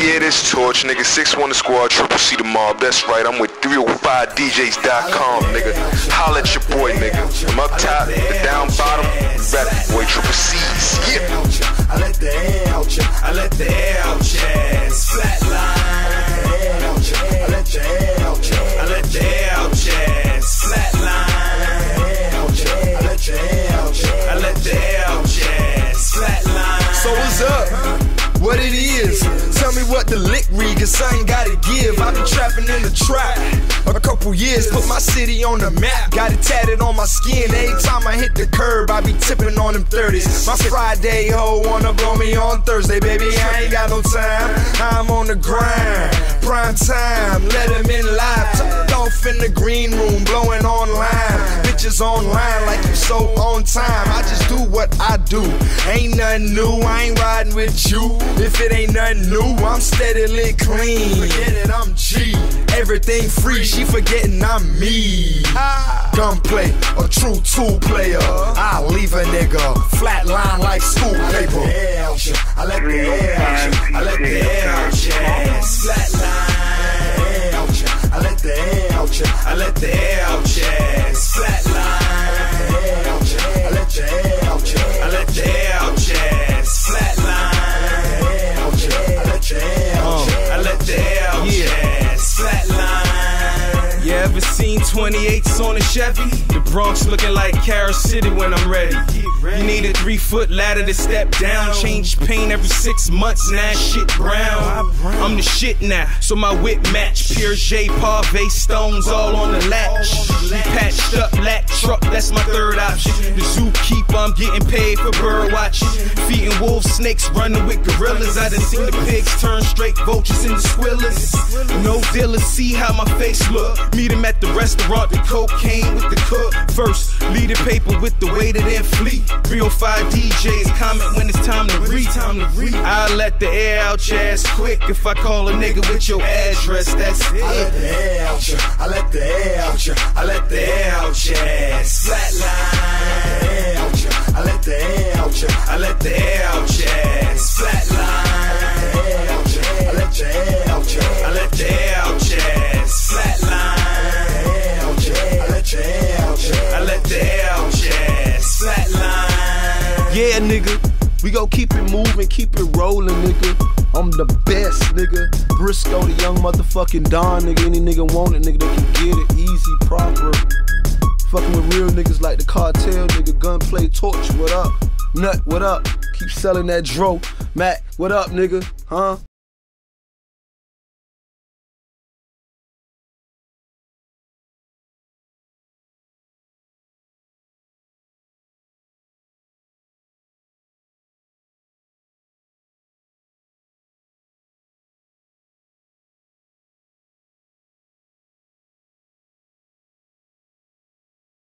Yeah, this torch, nigga. 6-1 the squad, triple C the mob. That's right, I'm with 305DJs.com, nigga. Holla at your boy, nigga. I'm up top, the down bottom, rap boy, triple C's. Yeah. What the lick read, cause I ain't gotta give. I've been trapping in the trap a couple years, put my city on the map. Got it tatted on my skin. Every time I hit the curb, I be tipping on them 30s. My Friday hoe wanna blow me on Thursday, baby. I ain't got no time. I'm on the grind. Prime time, let him in live. Tucked off in the green room, blowing online. Bitches online like you so on time. I just do what I do. Ain't nothing new, I ain't riding with you. If it ain't nothing new, I'm steadily clean. Forget it, I'm G. Everything free, she forgetting I'm me. Gunplay, a true two player. I leave a nigga flatline like school paper. I let the air out you. I let the air out you. Flatline. I let the air out you. I let the air ever seen 28s on a Chevy? The Bronx looking like Carol City when I'm ready. You need a three foot ladder to step down. Change paint every six months, now shit brown. I'm the shit now, so my whip match. Piaget, Pave, stones all on the latch. Patched up black truck, that's my third option. The zookeeper, I'm getting paid for bird watching. Feeding wolves, snakes, running with gorillas. I done seen the pigs turn straight vultures into squillers. No dealers, see how my face look. Meet him at the restaurant, the cocaine with the cook. First, lead the paper with the way that it fleet. 305 DJs comment when it's time to read. Time to read. I let the air out your ass quick if I call a nigga with your address. That's it. I let the air out ya. I let the air out ya. I let the air out ya. Flatline. I let the air out. I let the air out ya. Flatline. I let the air out ya. I let the air out ya. Flatline. I let the air out ya. I let the air out ya. Flatline. Yeah, nigga. We gon' keep it moving, keep it rolling, nigga. I'm the best, nigga. Briscoe, the young motherfucking Don, nigga. Any nigga want it, nigga, they can get it easy, proper. Fucking with real niggas like the cartel, nigga. Gunplay, torch, what up? Nut, what up? Keep selling that dro. Mac, what up, nigga? Huh?